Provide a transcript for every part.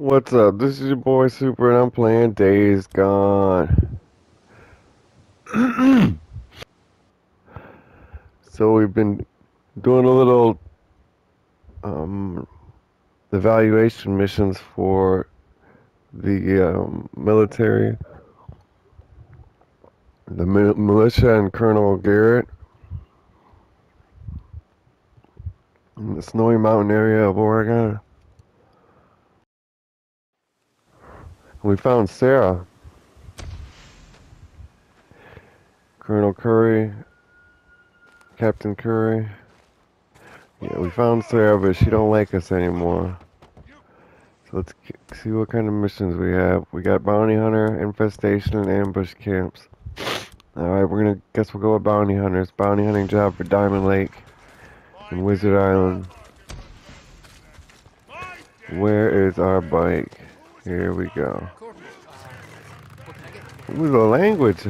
What's up? This is your boy Super, and I'm playing Days Gone. so we've been doing a little um, evaluation missions for the um, military, the mi- militia, and Colonel Garrett in the snowy mountain area of Oregon. We found Sarah. Colonel Kouri, Captain Kouri. Yeah, we found Sarah, but she don't like us anymore. So let's see what kind of missions we have. We got bounty hunter, infestation, and ambush camps. All right, we're gonna guess we'll go with bounty hunters. Bounty hunting job for Diamond Lake and Wizard Island. Where is our bike? Here we go. Ooh, the language.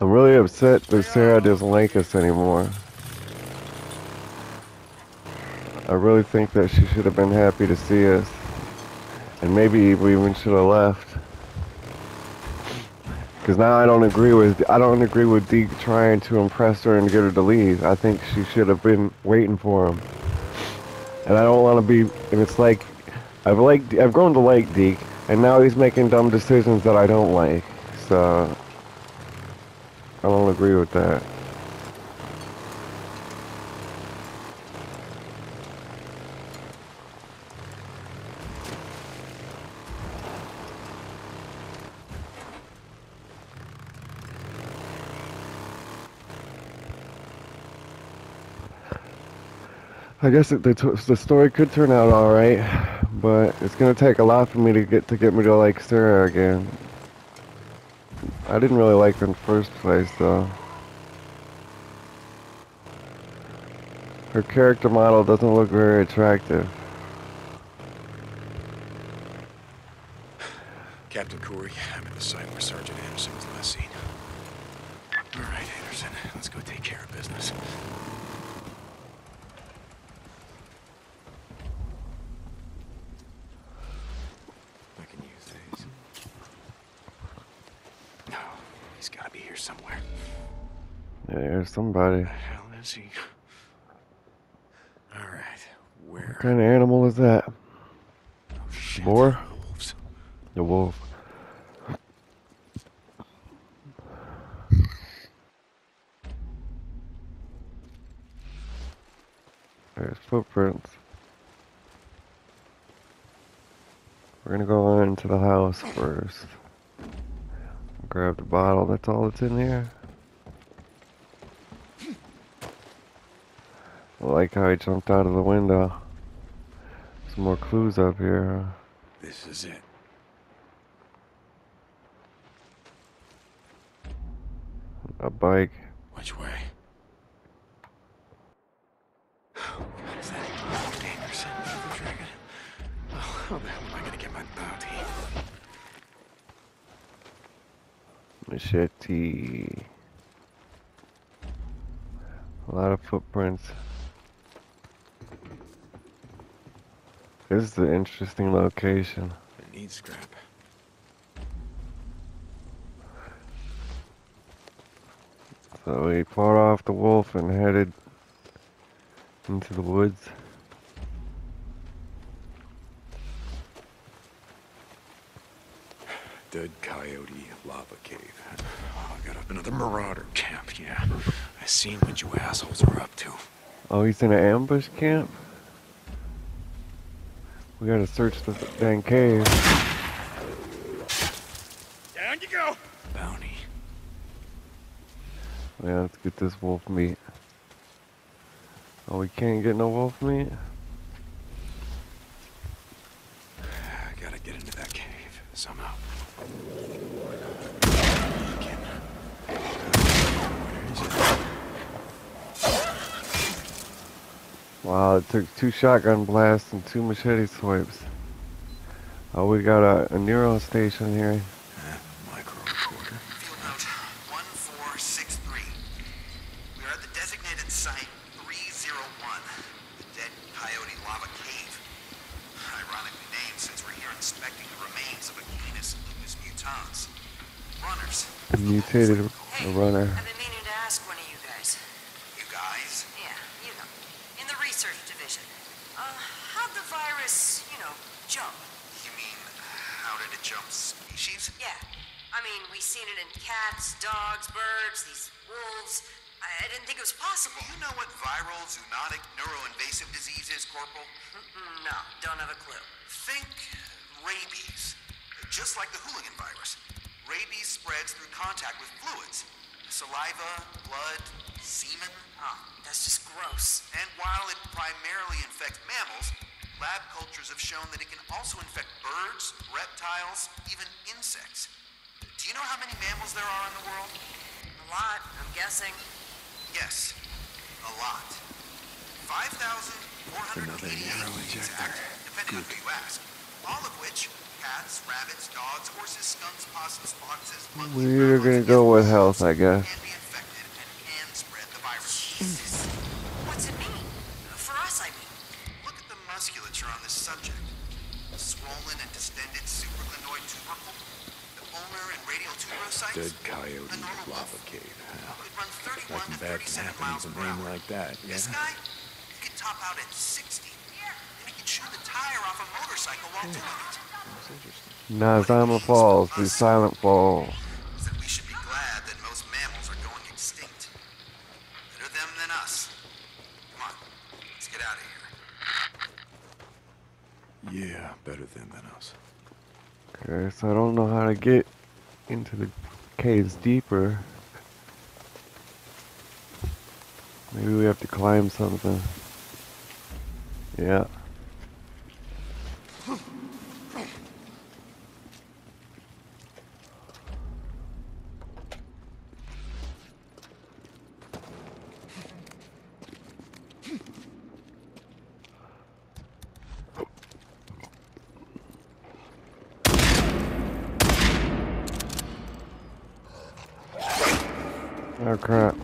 I'm really upset that Sarah doesn't like us anymore. I really think that she should have been happy to see us. And maybe we even should have left. Because now I don't agree with I don't agree with Deke trying to impress her and get her to leave. I think she should have been waiting for him. And I don't want to be. And it's like I've liked I've grown to like Deke, and now he's making dumb decisions that I don't like. So I don't agree with that. I guess it, the, the story could turn out all right, but it's gonna take a lot for me to get to get me to like Sarah again. I didn't really like her in the first place, though. Her character model doesn't look very attractive. Captain Kouri, I'm at the site where Sergeant Anderson was last seen. All right, Anderson, let's go take care of business. I can use these. No, he's got to be here somewhere. Yeah, there's somebody. Where the hell is he? All right, where? What kind of animal is that? Oh, shit. boar? Wolves. The wolf. There's footprints. We're gonna go on into the house first. Grab the bottle, that's all that's in here. I like how he jumped out of the window. Some more clues up here. This is it. A bike. Which way? Oh, God, is that Anderson? The dragon? Oh, how the hell am I gonna get my bounty? Machete. A lot of footprints. This is an interesting location. I need scrap. So we fought off the wolf and headed into the woods. Dead Coyote Lava Cave. Oh, I got up another marauder camp, yeah. I seen what you assholes are up to. Oh, he's in an ambush camp? We gotta search the dang cave. Down you go! Bounty. Yeah, let's get this wolf meat. Oh, we can't get no wolf meat? I gotta get into that cave somehow. Again. Where is it? Wow, it took two shotgun blasts and two machete swipes. Oh, we got a, a NERO station here. Uh, micro recorder. Field note 1463. We are at the designated site 301, the Dead Coyote Lava Cave. Ironically named since we're here inspecting the remains of a Canis lupus mutans. Runners. A mutated Hey, runner. I've been meaning to ask one of you guys. You guys? Yeah, you know, in the research division. Uh, how'd the virus, you know, jump? You mean, how did it jump species? Yeah. I mean, we've seen it in cats, dogs, birds, these wolves. I, I didn't think it was possible. You know what viral zoonotic neuroinvasive disease is, Corporal? Mm, No, don't have a clue. Think rabies. Just like the hooligan virus. Rabies spreads through contact with fluids. Saliva, blood, semen. Oh, that's just gross. And while it primarily infects mammals, lab cultures have shown that it can also infect birds, reptiles, even insects. Do you know how many mammals there are in the world? A lot, I'm guessing. Yes, a lot. 5,488 Another NERO injector. exact, depending on who you ask. All of which, cats, rabbits, dogs, horses, skunks, possums, foxes, monkeys, We're gonna go with health, I guess. This subject. Swollen and distended supraglenoid tubercle, the ulnar and radial tuberosities. Dead coyote a lava cave. Huh? could run 31 Nothing to bad can 37 happen miles with a per name hour. like that, This yeah? guy, he could top out at 60. And he could chew the tire off a motorcycle while doing it. That's interesting. Mazama Falls, the Silent Falls. Is that we should be glad that most mammals are going extinct. Better them than us. Come on, let's get out of here. Yeah, better than us. Okay, so I don't know how to get into the caves deeper. Maybe we have to climb something. Yeah. Oh crap.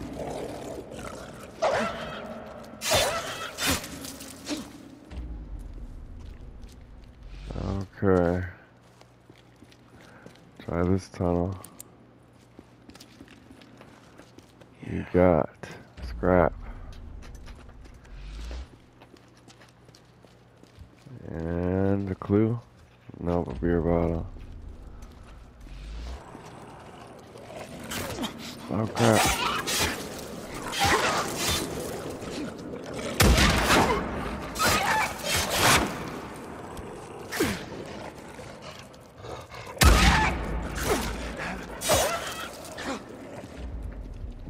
Okay. Try this tunnel. You got scrap. And a clue? Nope, a beer bottle. Oh crap.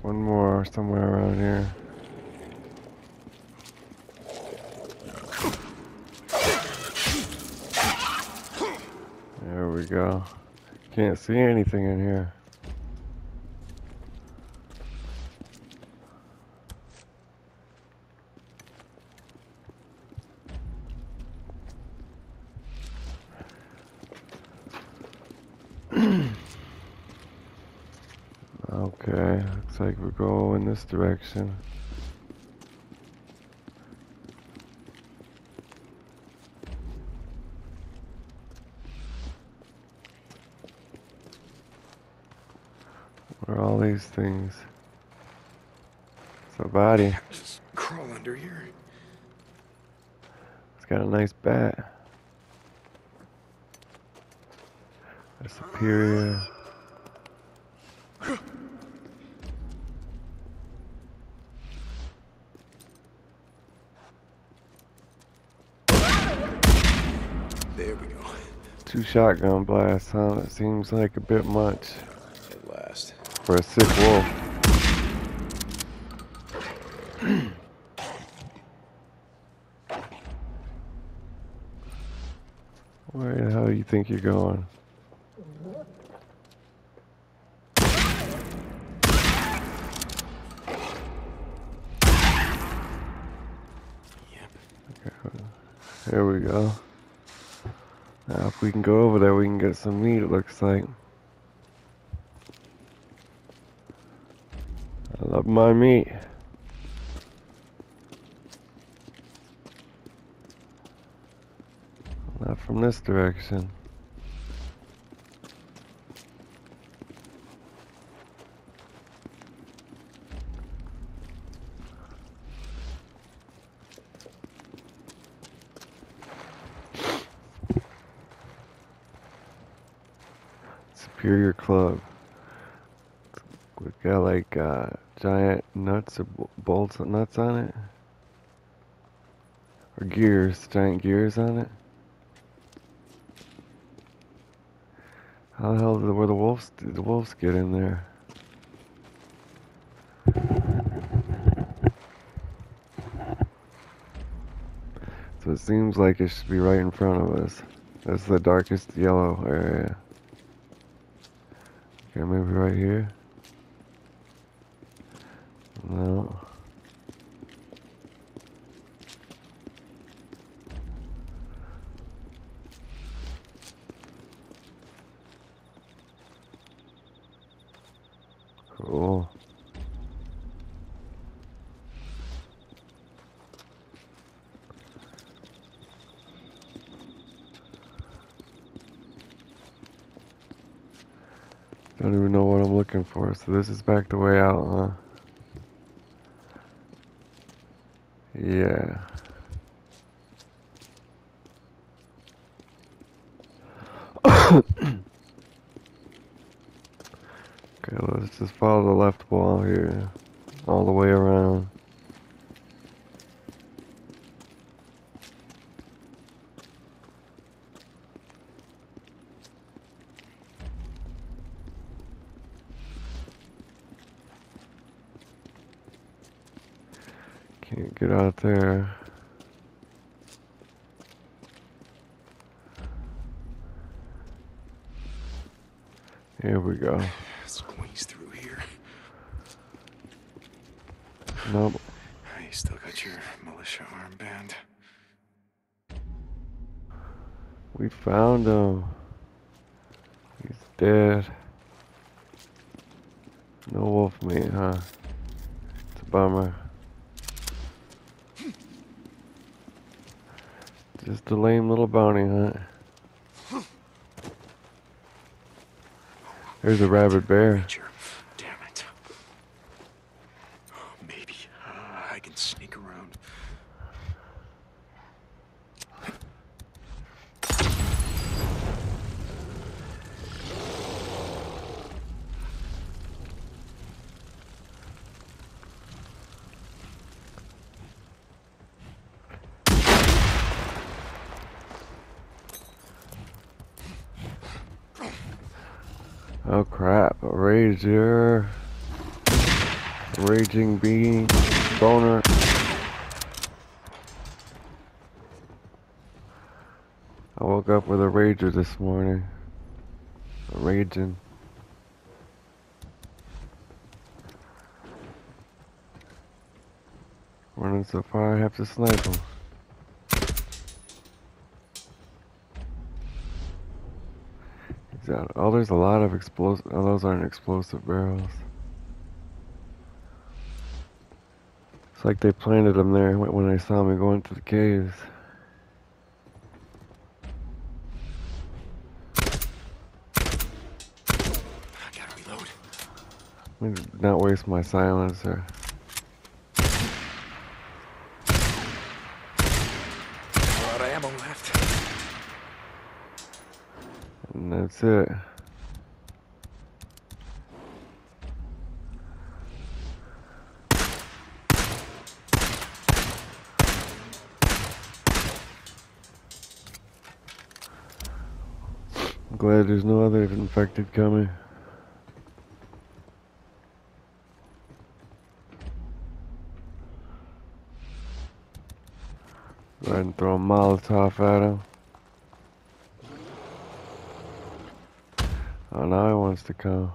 One more somewhere around here. There we go. Can't see anything in here. Okay, looks like we're going this direction. Are all these things? It's a body. Just crawl under here. It's got a nice bat. A superior. There we go. Two shotgun blasts, huh? That seems like a bit much. For a sick wolf. Where the hell do you think you're going? There we go. Now if we can go over there, we can get some meat, it looks like. I love my meat. Not from this direction. Superior Club. We've got like uh, giant or bolts and nuts on it. Or gears, giant gears on it. How the hell did where the wolves did the wolves get in there? So it seems like it should be right in front of us. That's the darkest yellow area. Okay, maybe right here. No. Cool. Don't even know what I'm looking for. So this is back the way out, huh? Yeah. Okay, let's just follow the left wall here. All the way around. Can't get out there. Here we go. Squeeze through here. Nope. You still got your militia armband. We found him. He's dead. No wolf meat, huh? It's a bummer. Just a lame little bounty hunt. There's a rabid bear. Creature. Damn it. Maybe uh, I can sneak around. Oh crap, a rager. Raging bee. Boner. I woke up with a rager this morning. Raging. Running so far I have to snipe him. He's out. Oh, there's a lot of explosive. Oh, those aren't explosive barrels. It's like they planted them there when I saw me go into the caves. I gotta reload. Let me not waste my silencer. A ammo left. And that's it. I'm glad there's no other infected coming. Ahead and throw a Molotov at him. Oh, now he wants to come.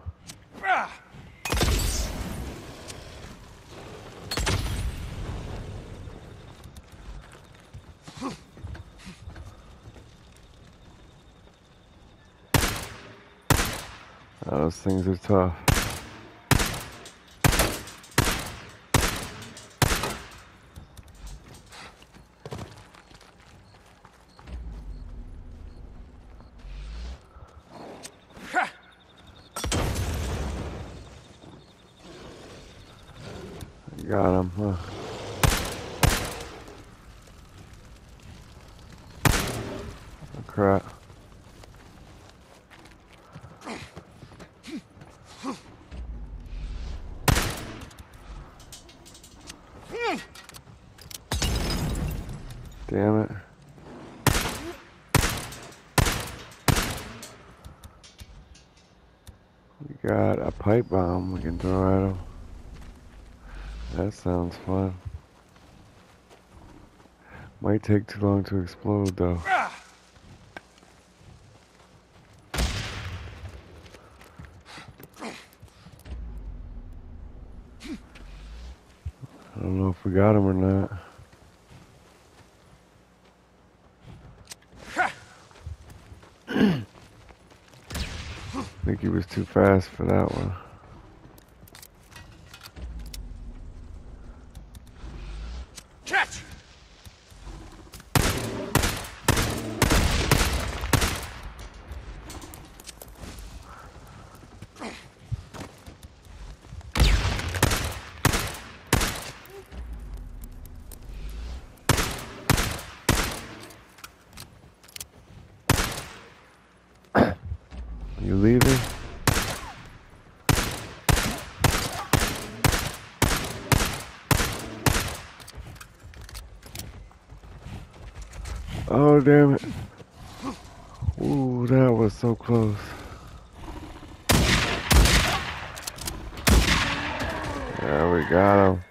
Those things are tough. Got him. Huh. Oh, crap. got a pipe bomb we can throw at him. That sounds fun. Might take too long to explode though. I don't know if we got him or not. I think he was too fast for that one. Catch! You leaving? Oh damn it. Ooh, that was so close. There we got him.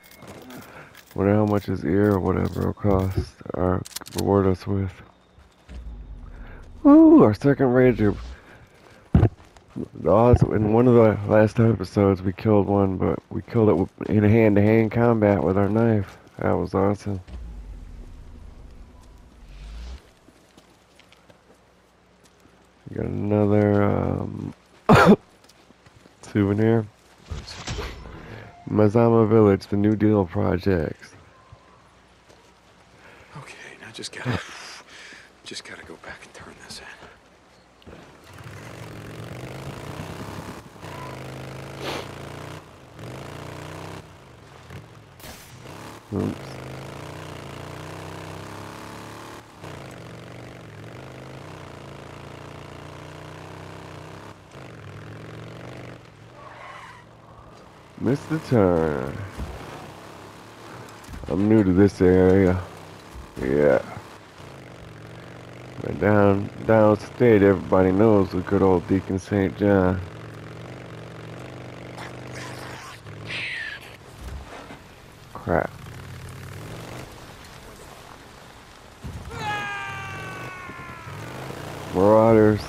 Wonder how much his ear or whatever it'll cost or reward us with. Ooh, our second ranger the odds in one of the last episodes we killed one, but we killed it in hand-to-hand combat with our knife. That was awesome. We got another um, souvenir. Mazama Village, the New Deal projects. Okay, now just gotta. just gotta go back and turn this in. Oops. Missed the turn. I'm new to this area. Yeah. But down downstate, everybody knows the good old Deacon St. John. Crap. Marauders.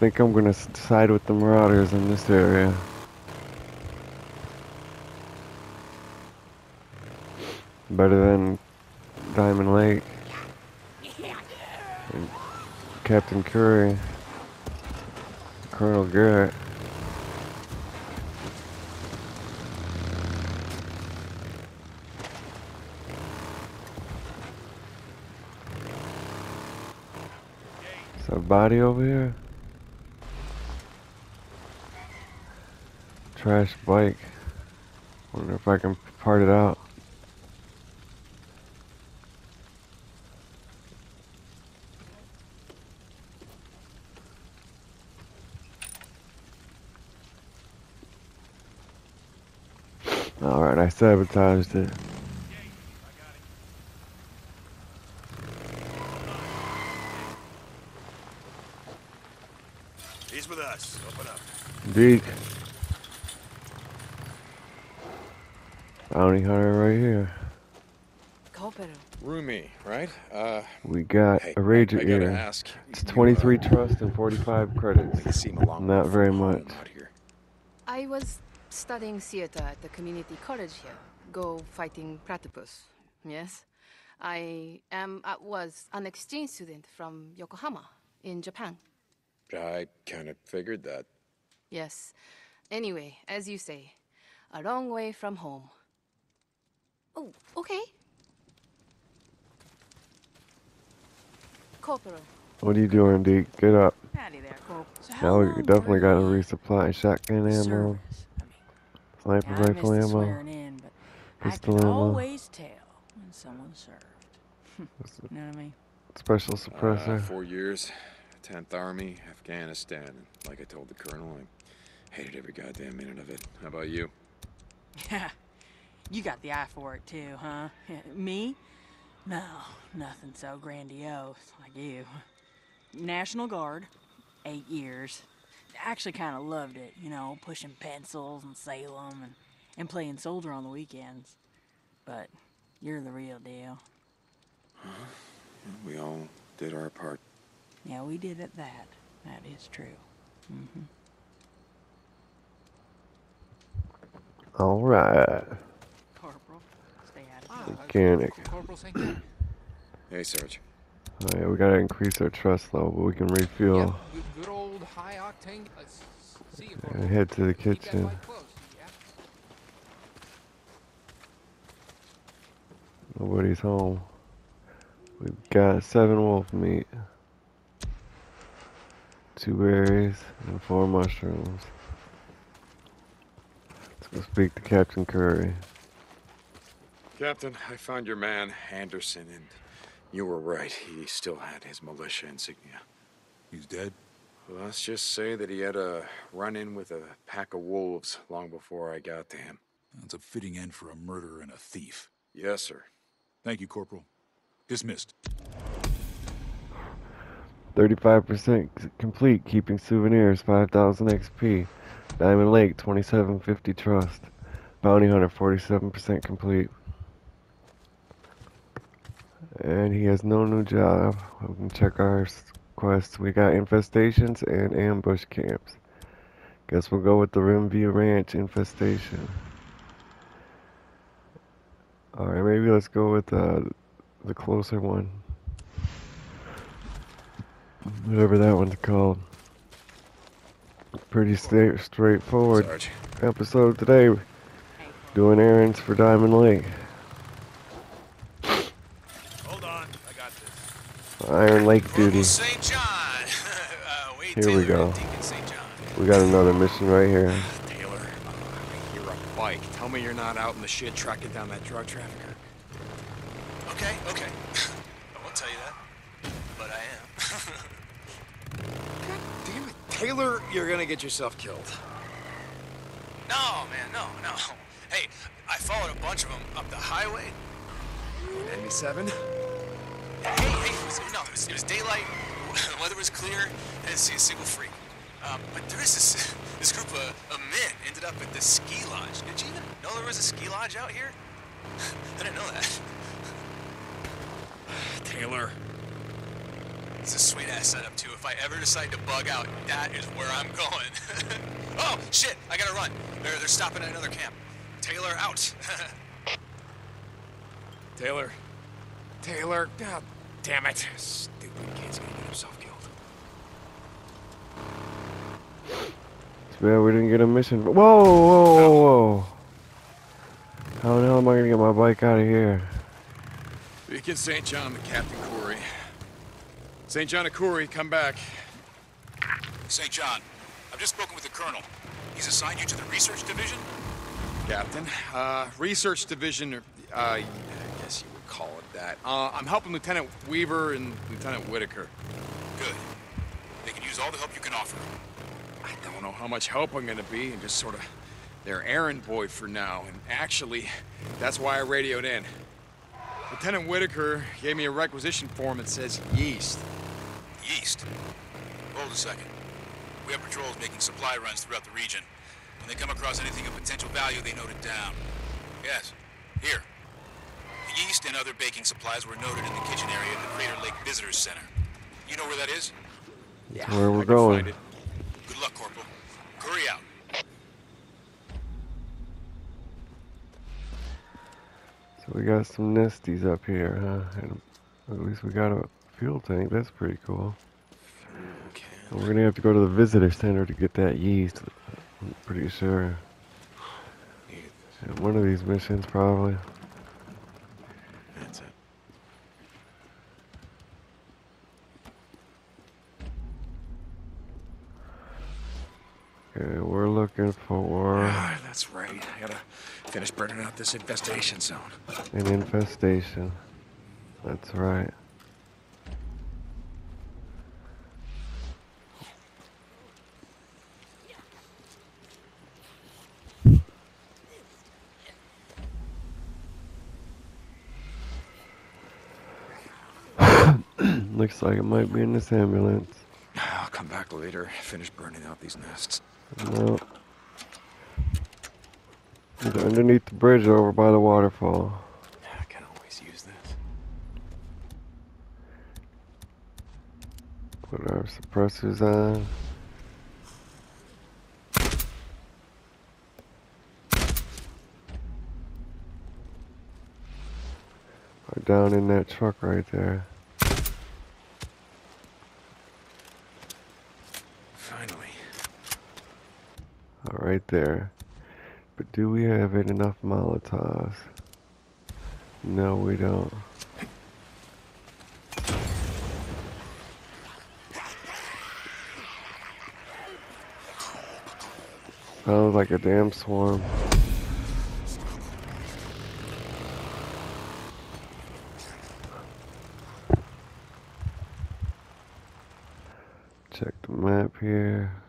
Think I'm gonna side with the Marauders in this area. Better than Diamond Lake. And Captain Kouri. Colonel Garrett. Is body over here? Trash bike. Wonder if I can part it out. Alright, I sabotaged it. He's with us. Open up. Deke. Bounty hunter right here. Copero. Rumi, right? Uh, We got hey, a rager I, I gotta ask. It's you, uh, 23 trust and 45 credits. You seem a long Not very much. Out here. I was studying theater at the community college here. Go fighting platypus. Yes. I am uh, was an exchange student from Yokohama in Japan. I kind of figured that. Yes. Anyway, as you say, a long way from home. Oh, okay. Corporal. What are you doing, Deke? Get up. Howdy there, Corp. So Now we definitely got to resupply shotgun in ammo, service? I mean, sniper yeah, I rifle ammo. swearing in, but I pistol can ammo. always tell when someone served. you know what I mean? Special Uh, suppressor. four years, 10th Army, Afghanistan. Like I told the colonel, I hated every goddamn minute of it. How about you? Yeah. You got the eye for it too, huh? Me? No, nothing so grandiose like you. National Guard, eight years. Actually, kind of loved it, you know, pushing pencils and Salem and, and playing soldier on the weekends. But you're the real deal. We all did our part. Yeah, we did it that. That is true. hmm All right. Corporal, stay out of Mechanic. Corporal St. John. Hey, Sarge. Oh, yeah, we gotta increase our trust level, but we can refuel Yep, good, good old high octane. Let's see you, and head to the kitchen. light close, yeah? Nobody's home. We've got seven wolf meat, two berries, and four mushrooms. Let's go speak to Captain Kouri. Captain, I found your man, Anderson, and you were right. He still had his militia insignia. He's dead? Well, let's just say that he had a run-in with a pack of wolves long before I got to him. That's a fitting end for a murderer and a thief. Yes, sir. Thank you, Corporal. Dismissed. 35% complete, keeping souvenirs, 5000 XP. Diamond Lake, 2750 trust. Bounty Hunter, 47% complete. And he has no new job. We can check our quests. We got infestations and ambush camps. Guess we'll go with the Rimview Ranch infestation. Alright, maybe let's go with uh, the closer one. Whatever that one's called. Pretty sta- straightforward Sarge. episode today. Doing errands for Diamond Lake. Hold on, I got this. Iron Lake duty. Uh, Here we go. Deacon St. John. We got another mission right here. Taylor, I hear a bike. Tell me you're not out in the shit tracking down that drug trafficker. Okay, okay. I won't tell you that, but I am. Damn it, Taylor, you're gonna get yourself killed. no, man, no, no. Hey, I followed a bunch of them up the highway. NB7? Hey, hey, it was, no, it was, it was daylight, the weather was clear, I didn't see a single freak. Um, but there is this, this group of, of men ended up at this ski lodge. Did you even know there was a ski lodge out here? I didn't know that. Taylor. It's a sweet ass setup too. If I ever decide to bug out, that is where I'm going. oh shit! I gotta run. They're they're stopping at another camp. Taylor out. Taylor. Taylor. God damn it. Stupid kid's gonna get himself killed. Too bad we didn't get a mission. Whoa, whoa, whoa, whoa. How the hell am I gonna get my bike out of here? Deacon St. John to Captain Kouri. St. John to Kouri, come back. St. John, I've just spoken with the Colonel. He's assigned you to the research division? Captain. Uh, research division, uh, call it that. Uh, I'm helping Lieutenant Weaver and Lieutenant Whitaker. Good. They can use all the help you can offer. I don't know how much help I'm gonna be, and just sort of their errand boy for now. And actually, that's why I radioed in. Lieutenant Whitaker gave me a requisition form that says yeast. Yeast. Hold a second. We have patrols making supply runs throughout the region. When they come across anything of potential value, they note it down. Yes. Here. The yeast and other baking supplies were noted in the kitchen area at the Crater Lake Visitors Center. You know where that is? Yeah, Where we're I going. Good luck, Corporal. Hurry out. So we got some nesties up here, huh? And at least we got a fuel tank. That's pretty cool. Okay. We're gonna have to go to the visitor center to get that yeast. I'm pretty sure. One of these missions, probably. That's it. Okay, we're looking for Ah, that's right. I gotta finish burning out this infestation zone. an infestation. That's right. Looks like it might be in this ambulance. I'll come back later, finish burning out these nests. No. Underneath the bridge over by the waterfall. I can always use this. Put our suppressors on. Or down in that truck right there. Finally. Oh, right there. Do we have enough Molotovs? No, we don't. That Sounds like a damn swarm. Check the map here.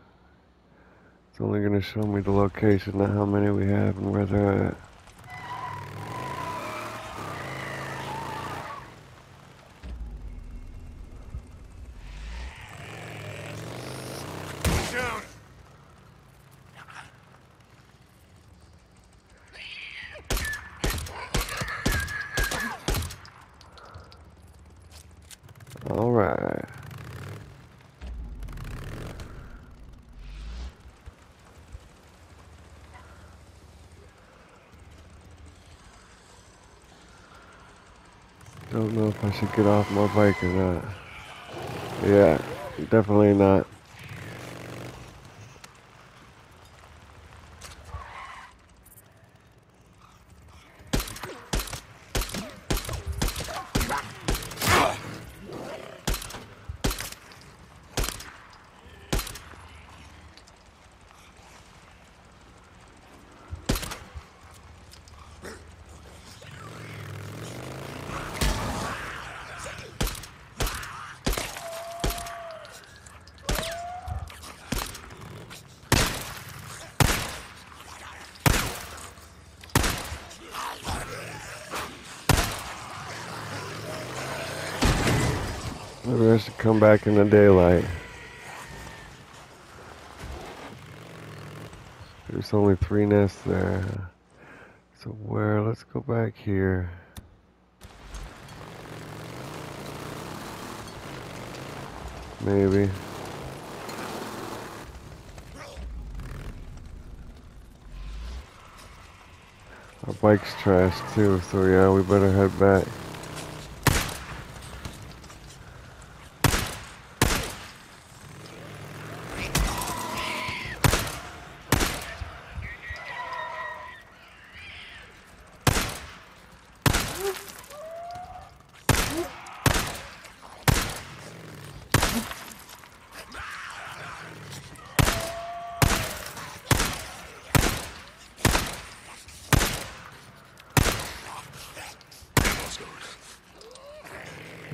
It's only going to show me the location, not how many we have and where they're at. Down! Alright. I don't know if I should get off my bike or not. Yeah, definitely not. Maybe I should come back in the daylight. There's only three nests there. So where? Let's go back here. Maybe. Our bike's trashed too, so yeah, we better head back.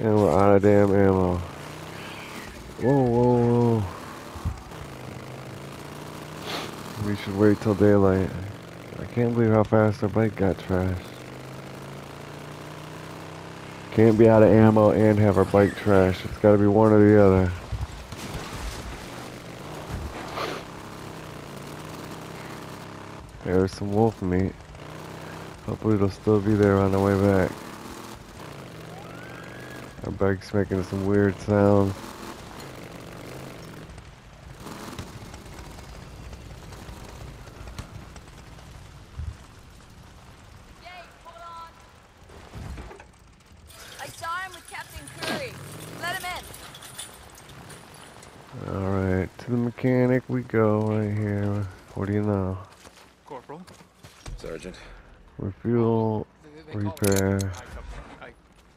And we're out of damn ammo. Whoa, whoa, whoa. We should wait till daylight. I can't believe how fast our bike got trashed. Can't be out of ammo and have our bike trashed. It's gotta be one or the other. There's some wolf meat. Hopefully it'll still be there on the way back. Our bike's making some weird sounds. Jake, hold on. I saw him with Captain Kouri. Let him in. Alright, to the mechanic we go right here. What do you know? Corporal. Sergeant. Refuel, They- they call it- repair, I, I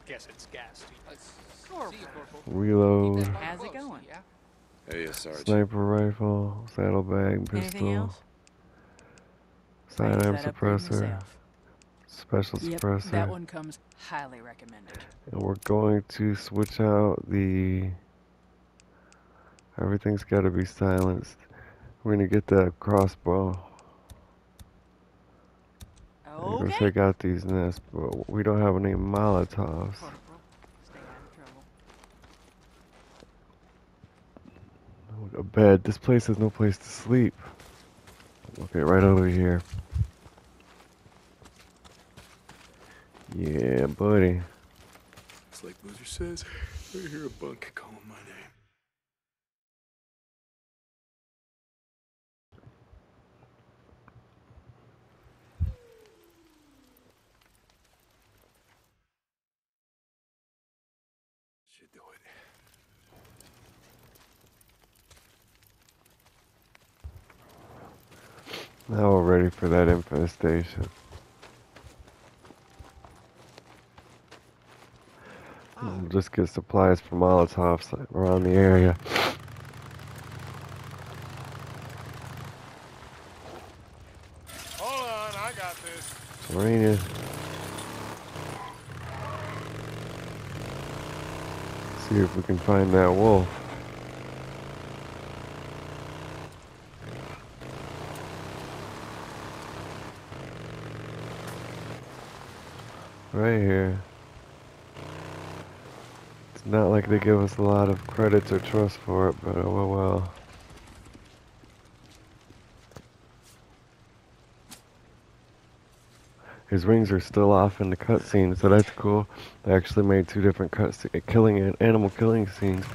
guess it's gas. Uh, see you, Corporal. reload, Keep that How's it close, going? Yeah? Hey, yes, Sergeant. sniper rifle, saddlebag, Anything pistol, else? Sidearm suppressor, special Yep, suppressor. that one comes highly recommended. And we're going to switch out the. Everything's got to be silenced. We're going to get that crossbow. We're going to Okay. take out these nests, but we don't have any Molotovs. Corporal, stay out of trouble. A bed. This place has no place to sleep. Okay, right over here. Yeah, buddy. It's like Boozer says, I hear a bunk calling Now we're ready for that infestation. We'll just get supplies from Molotovs around the area. Hold on, I got this. Serena. See if we can find that wolf. Right here. It's not like they give us a lot of credits or trust for it, but oh well. well. His rings are still off in the cutscene, so that's cool. They actually made two different cuts, uh, killing and animal killing scenes.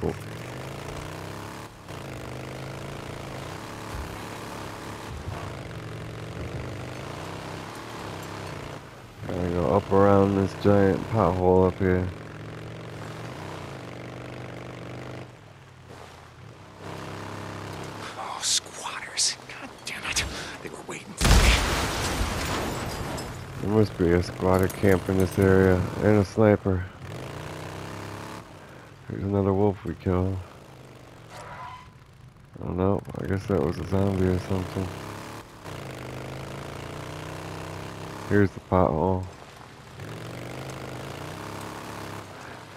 Gotta go up around this giant pothole up here. Oh, squatters. God damn it. They were waiting for me. There must be a squatter camp in this area, and a sniper. Here's another wolf we killed. Oh no, I guess that was a zombie or something. Here's the pothole.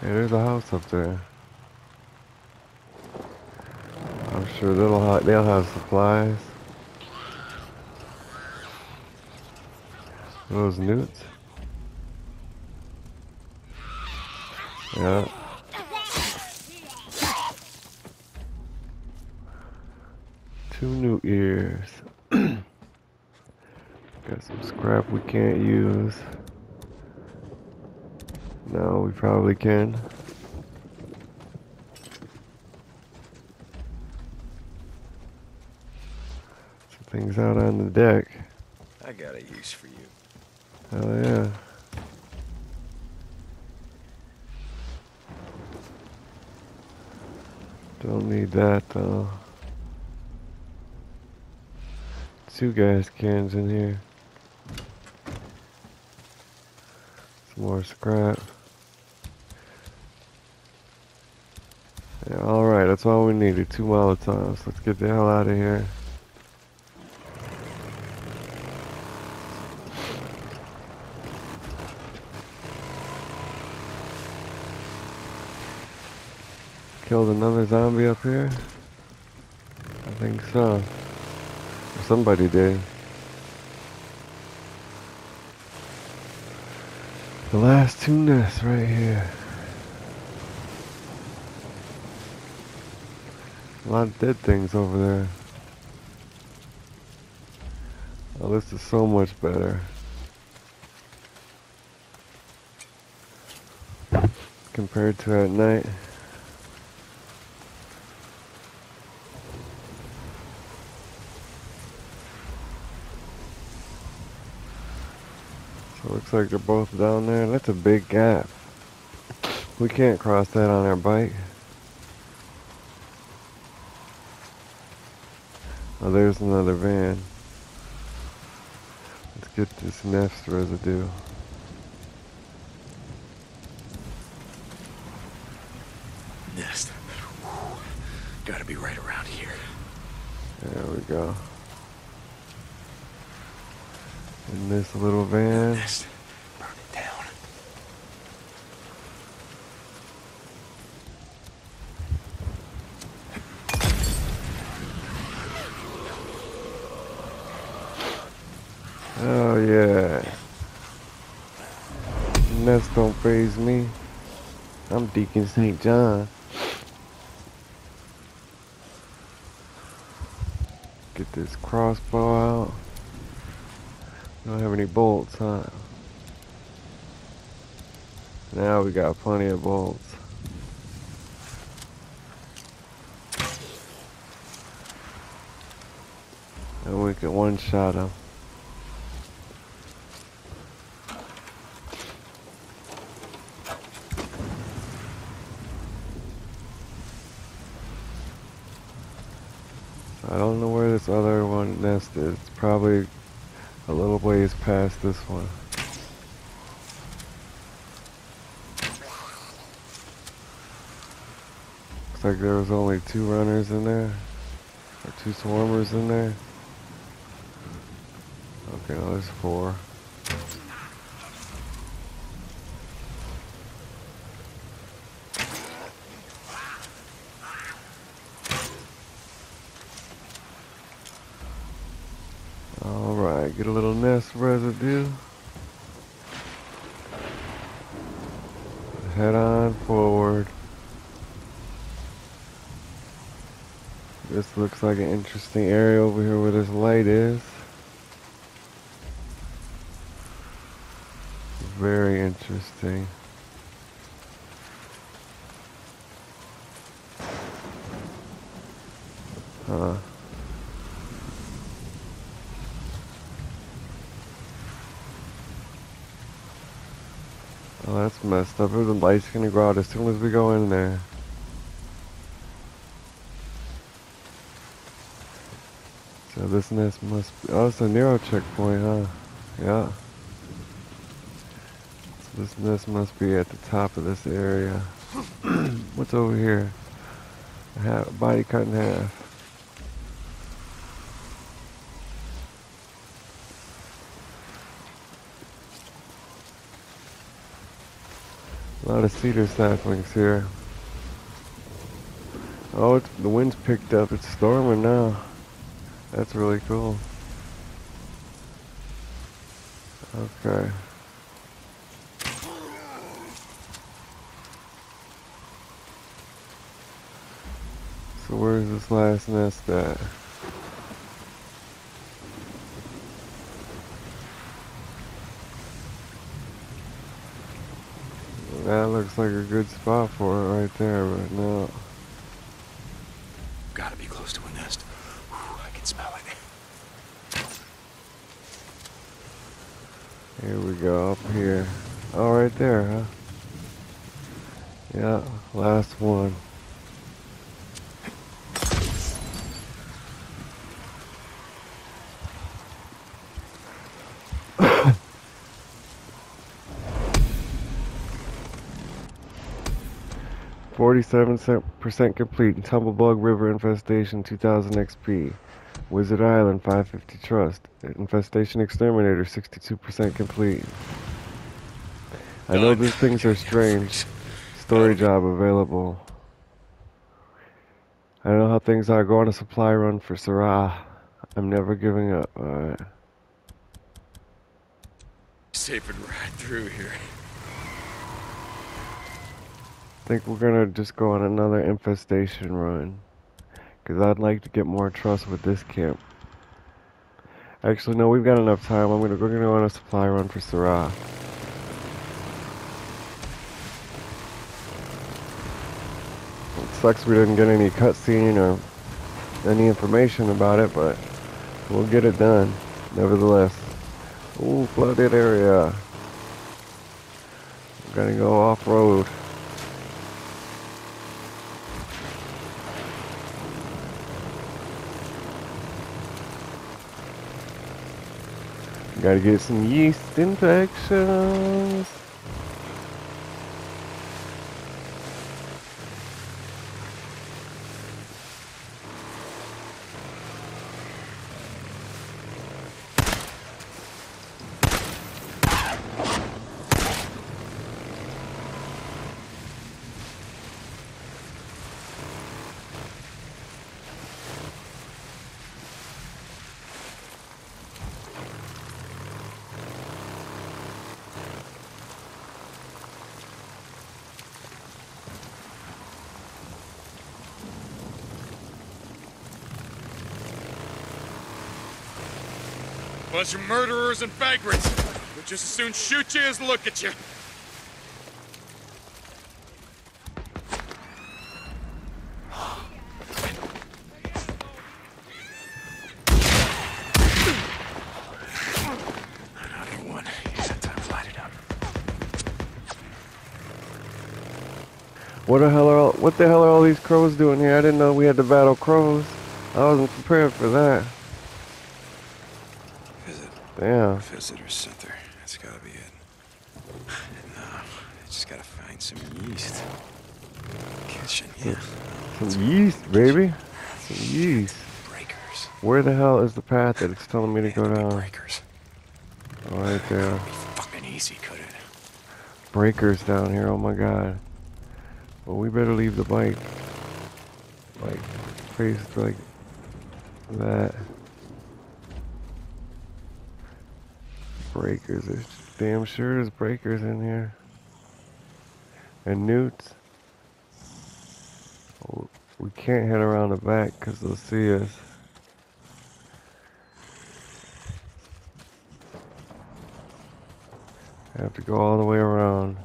There's a house up there. I'm sure they'll ha they'll have supplies. Those newts. Yeah. Two new ears. Got some scrap we can't use. No, we probably can. Some things out on the deck. I got a use for you. Oh yeah. Don't need that though. Two gas cans in here. Some more scrap. Yeah, alright, that's all we needed. Two Molotovs. Let's get the hell out of here. Killed another zombie up here? I think so. Somebody did. The last two nests right here. A lot of dead things over there. Oh, this is so much better. Compared to at night. So looks like they're both down there. That's a big gap. We can't cross that on our bike. Oh, there's another van. Let's get this nest residue. Nest. Whew. Gotta be right around here. There we go. In this little van. Nest. Burn it down. Oh yeah. Nest don't phase me. I'm Deacon St. John. Get this crossbow out. Don't have any bolts, huh? Now we got plenty of bolts. And we can one-shot him. I don't know where this other one nest is. It's probably a little ways past this one. Looks like there was only two runners in there. Or two swarmers in there. Okay, now there's four. Alright, get a little nest residue. Head on forward. This looks like an interesting area over here where this light is. Very interesting. Huh. Oh, that's messed up. The light's gonna go out as soon as we go in there. So this nest must be, oh, it's a NERO checkpoint, huh? Yeah. So this nest must be at the top of this area. What's over here? A half, body cut in half. A lot of cedar saplings here. Oh, the wind's picked up. It's storming now. That's really cool. Okay. So where's this last nest at? That looks like a good spot for it right there, but no. Gotta be close to a nest. Whew, I can smell it. Here we go, up here. Oh, right there, huh? Yeah, last one. Forty-seven percent complete. Tumblebug River infestation, 2,000 XP. Wizard Island, 550 trust. Infestation Exterminator, 62% complete. I know these things are strange. Story job available. I know how things are. Go on a supply run for Sarah. I'm never giving up. Alright. Saping right through here. I think we're gonna just go on another infestation run. Because I'd like to get more trust with this camp. Actually, no, we've got enough time. I'm gonna, we're gonna go on a supply run for Sarah. It sucks we didn't get any cutscene or any information about it, but we'll get it done, nevertheless. Ooh, flooded area. We're gonna go off-road. Gotta get some yeast infections. Of murderers and vagrants. They'll just as soon shoot you as look at you. What the hell are all, what the hell are all these crows doing here? I didn't know we had to battle crows. I wasn't prepared for that. Damn. Visitor center. That's gotta be it. No, I just gotta find some yeast. Kitchen, yeah. Some yeast, baby. Some yeast. Breakers. Where the hell is the path that it's telling me to go down? Breakers. Oh, right there. Fucking easy, could it? Breakers down here, oh my god. Well, we better leave the bike. Like, faced like that. Breakers. There's damn sure there's breakers in here. And newts. Oh, we can't head around the back because they'll see us. Have to go all the way around.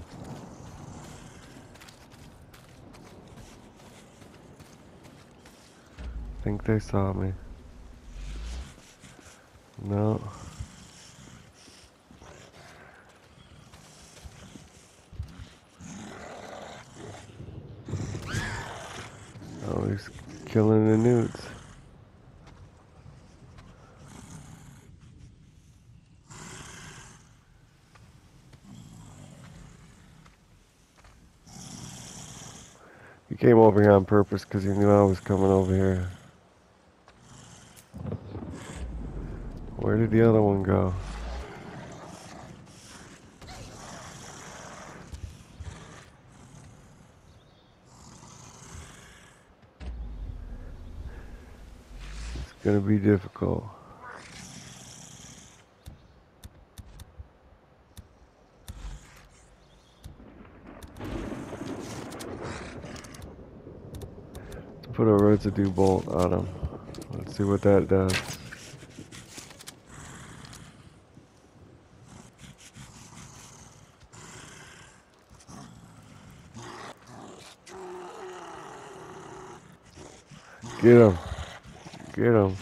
think they saw me. No. Oh, he's killing the newts. He came over here on purpose because he knew I was coming over here. Where did the other one go? It's gonna be difficult. Put a residue bolt on him. Let's see what that does. Get him. Get him.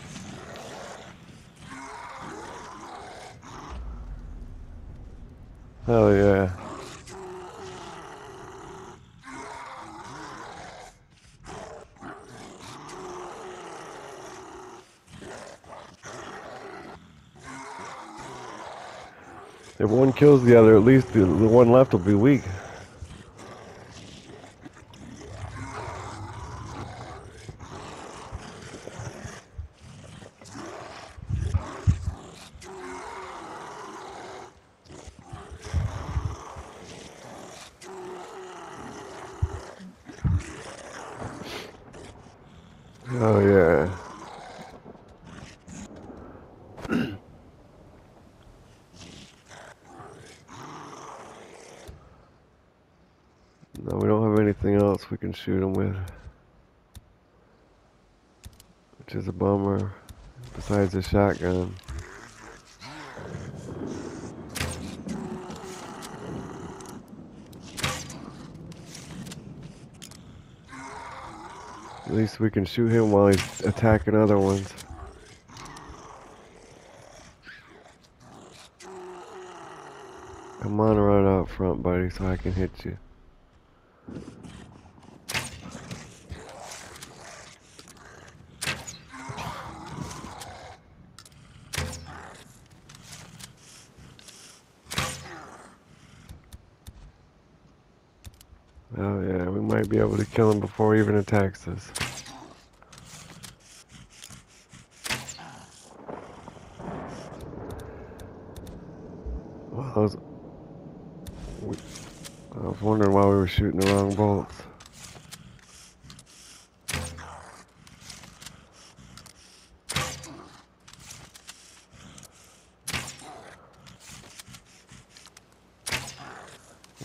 Hell yeah. If one kills the other, at least the, the one left will be weak. Oh yeah. no, we don't have anything else we can shoot them with. Which is a bummer. The shotgun. At least we can shoot him while he's attacking other ones. Come on right out front, buddy, so I can hit you. Oh yeah, we might be able to kill him before he even attacks us. Well, I was, I was wondering why we were shooting the wrong bolts.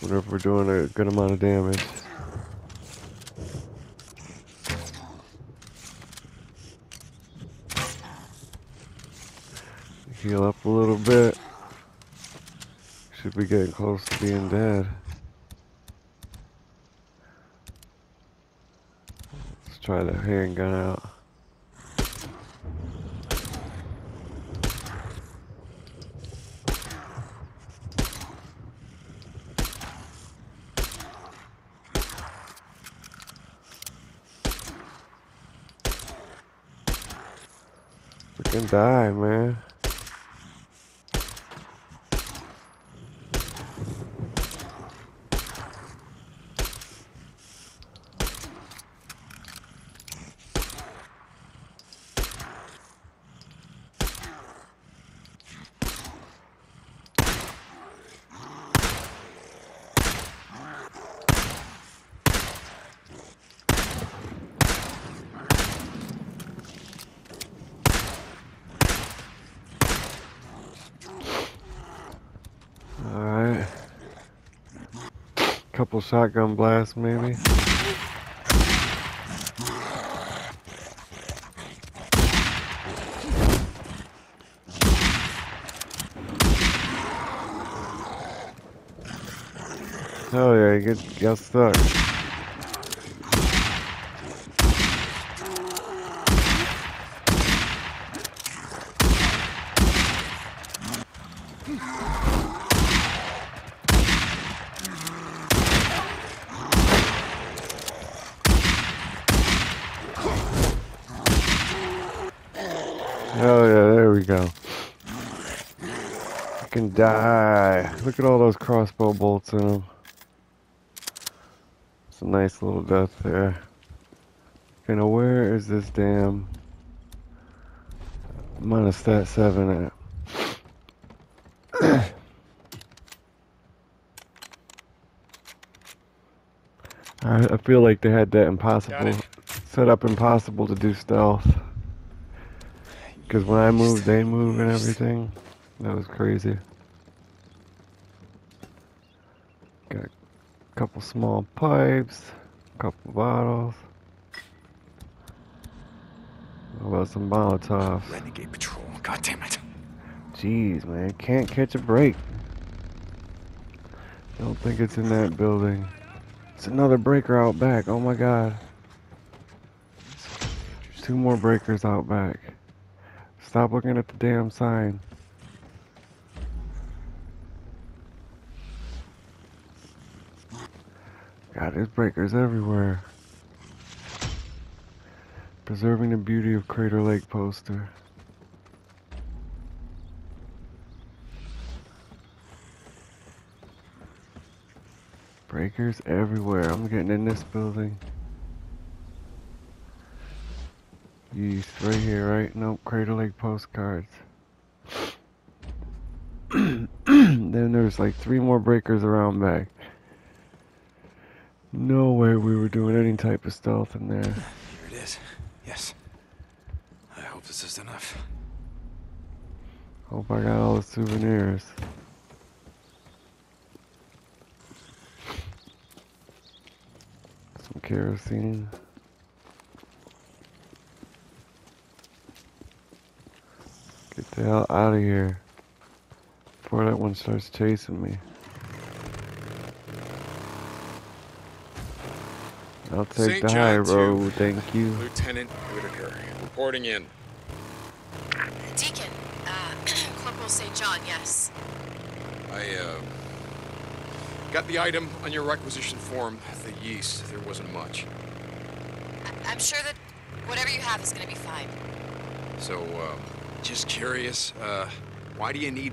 Wonder if we're doing a good amount of damage. Heal up a little bit. Should be getting close to being dead. Let's try the handgun out. Freaking die, man. Alright. Couple shotgun blasts, maybe. Hell yeah, you get, got stuck. Hell yeah, there we go. I can die. Look at all those bolts in them. It's a nice little death there. Okay, now where is this damn minus stat 7 at? I, I feel like they had that impossible set up impossible to do stealth. Because when I moved, they move and everything. That was crazy. Got a couple small pipes, a couple bottles. What about some Molotovs? Renegade Patrol. God damn it. Jeez, man, can't catch a break. Don't think it's in that building. It's another breaker out back. Oh my god. Two more breakers out back. Stop looking at the damn sign. God, there's breakers everywhere. Preserving the beauty of Crater Lake poster. Breakers everywhere. I'm getting in this building. Yeast, right here, right? Nope, Crater Lake postcards. then there's like three more breakers around back. No way we were doing any type of stealth in there. Here it is. Yes. I hope this is enough. Hope I got all the souvenirs. Some kerosene. Get the hell out of here. Before that one starts chasing me. I'll take St. the high John two. road, thank you. Lieutenant Whitaker, reporting in. Deacon, uh, Corporal St. John, yes. I, uh, got the item on your requisition form, the yeast. There wasn't much. I- I'm sure that whatever you have is gonna be fine. So, um, just curious, uh, why do you need...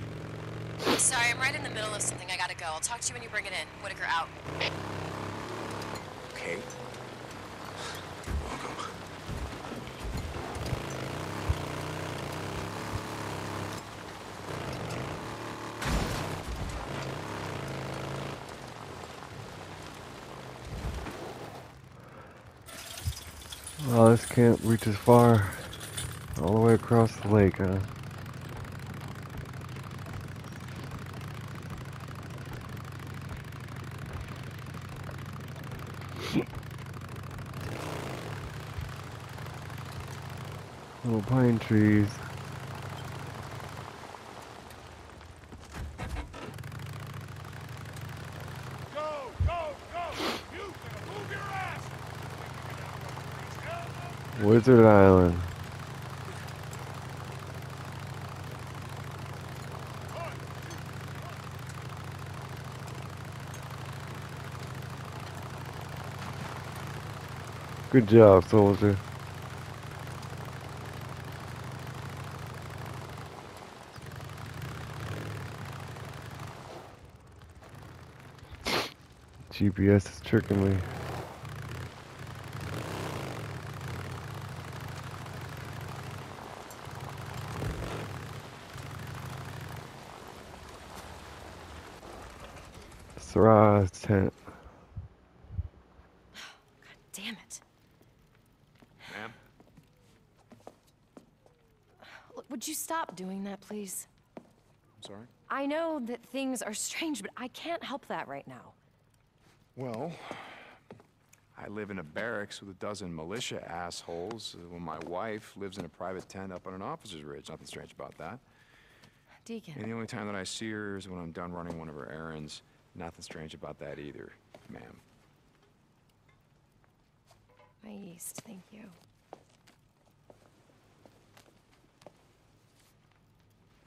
Sorry, I'm right in the middle of something. I gotta go. I'll talk to you when you bring it in. Whitaker out. This reach as far. All the way across the lake, huh? Little pine trees. Wizard Island. Good job, soldier. GPS is tricking me. Sarah's tent. Damn it. Ma'am? Would you stop doing that, please? I'm sorry? I know that things are strange, but I can't help that right now. Well, I live in a barracks with a dozen militia assholes, while my wife lives in a private tent up on an officer's ridge. Nothing strange about that. Deacon. And the only time that I see her is when I'm done running one of her errands. Nothing strange about that either, ma'am. My yeast, thank you.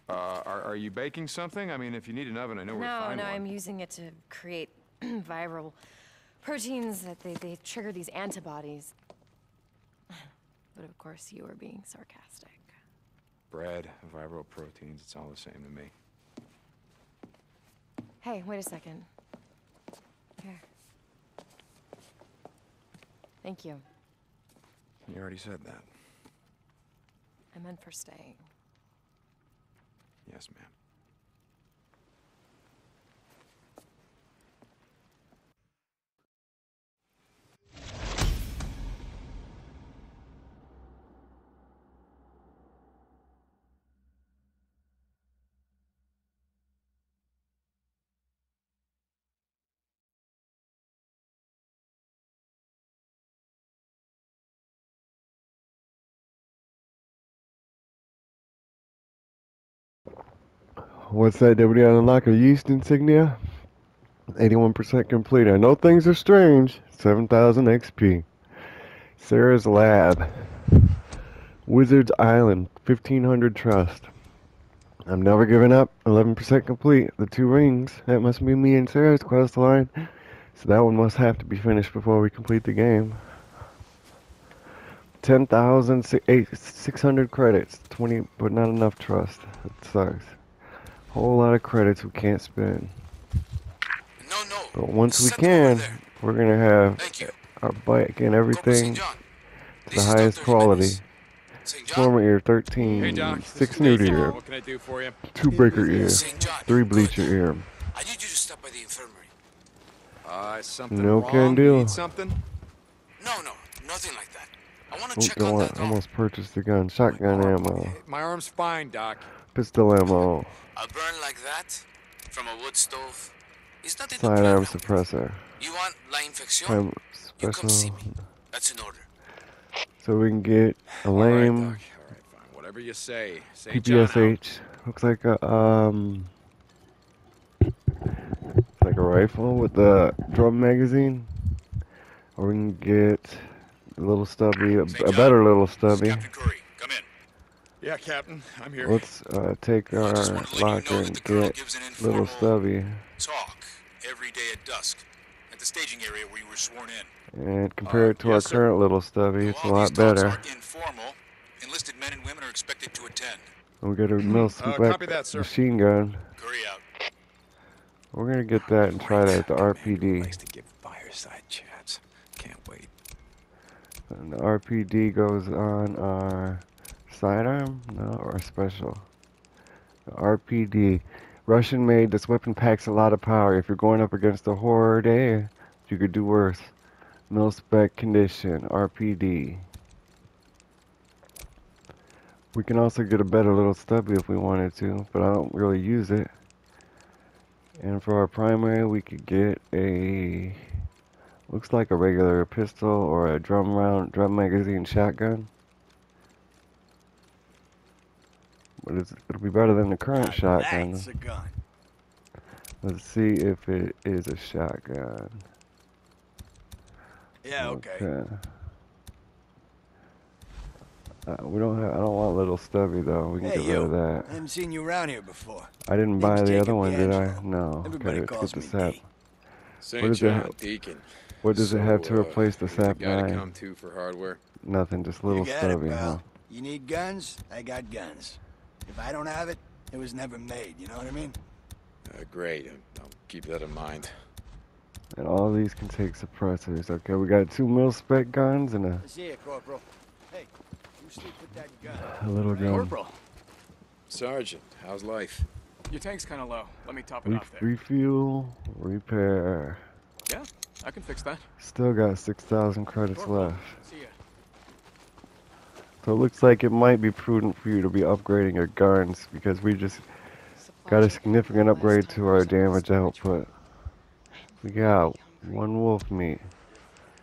Uh, are, are you baking something? I mean, if you need an oven, I know where to No, find no, one. I'm using it to create viral proteins that they, they trigger these antibodies. But of course, you are being sarcastic. Bread, viral proteins, it's all the same to me. Hey, wait a second. Here. Thank you. You already said that. I meant for staying. Yes, ma'am. What's that on the locker? Yeast insignia? 81% complete. I know things are strange. 7000 XP. Sarah's Lab. Wizard's Island. 1500 trust. I'm never giving up. 11% complete. The two rings. That must be me and Sarah's quest line. So that one must have to be finished before we complete the game. 10,600 credits. 20, but not enough trust. It sucks. Whole lot of credits we can't spend. No, no. But once we Send them can, we're gonna have our bike and everything to the This is highest Dr. quality. Jimenez. St. John. Former ear 13, Hey, Doc. 6 is neuter Nathan. ear, What can I do for you? 2 breaker ear, St. John. 3 Good. bleacher ear. I need you to stop by the infirmary. Uh, something No wrong? can You do. Need something? No, no, nothing like that. I want to check don't on that dog. almost purchased the gun. Shotgun ammo, My arm's fine, Doc. Pistol ammo, A burn like that from a wood stove is not in the sidearm suppressor. You want la infección? You come see me. That's an order. So we can get a lame Doc. All right. Whatever you say. St. John. PPSH. Looks like a um, like a rifle with a drum magazine. Or we can get a little stubby, a, a better little This is stubby. Captain Kouri. Come in. Yeah, Captain. I'm here. Let's uh, take our just wanted to let you locker know and get an little stubby talk every day at dusk at the staging area where you were sworn in. and compare Uh, it to yes, our sir. current little stubby. It's a lot better. informal. Enlisted men and women are expected to attend. We got a mill Uh, copy that, machine gun. Kouri out. We're gonna get that and try that at the RPD. Likes to give fireside chats. Can't wait. And the RPD goes on our sidearm? No, or special. RPD. Russian made, this weapon packs a lot of power. If you're going up against a horde, eh, you could do worse. Mil spec condition, RPD. We can also get a better little stubby if we wanted to, but I don't really use it. And for our primary, we could get a Looks like a regular pistol or a drum round, drum magazine shotgun. But it's, it'll be better than the current shotgun. That's a gun. Let's see if it is a shotgun. Yeah, okay. Okay. Uh, we don't have. I don't want little stubby though. We can Hey, get you. rid of that. I haven't seen you around here before. I didn't Name's buy the Jacob other one, did I? No. Everybody Okay, let's calls get the me sap. St. What does it John Deacon. What does it have to So, uh, replace the you sap gotta nine? come to for hardware. Nothing, just little you got stubby, it, huh? You need guns? I got guns. If I don't have it, it was never made. You know what I mean? Uh, great. I'll keep that in mind. And all these can take suppressors. Okay, we got two mil spec guns and a, See ya, Corporal. Hey, you sleep with that gun. a little gun. Corporal, Sergeant, how's life? your tank's kind of low. Let me top it Re- off there. refuel, repair. Yeah, I can fix that. Still got 6,000 credits Corporal, left. See ya. So it looks like it might be prudent for you to be upgrading your guns because we just got a significant upgrade to our damage output. We got one wolf meat,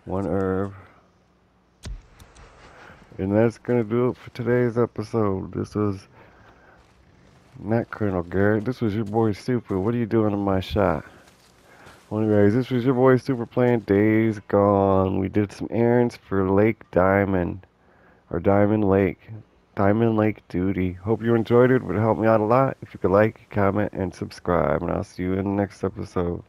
one herb, and that's gonna do it for today's episode. This was not Colonel Garrett. This was your boy Super. What are you doing in my shot? Anyways, this was your boy Super playing Days Gone. We did some errands for Lake Diamond or Diamond Lake. Diamond Lake Duty. Hope you enjoyed it. It would help me out a lot if you could like, comment, and subscribe. And I'll see you in the next episode.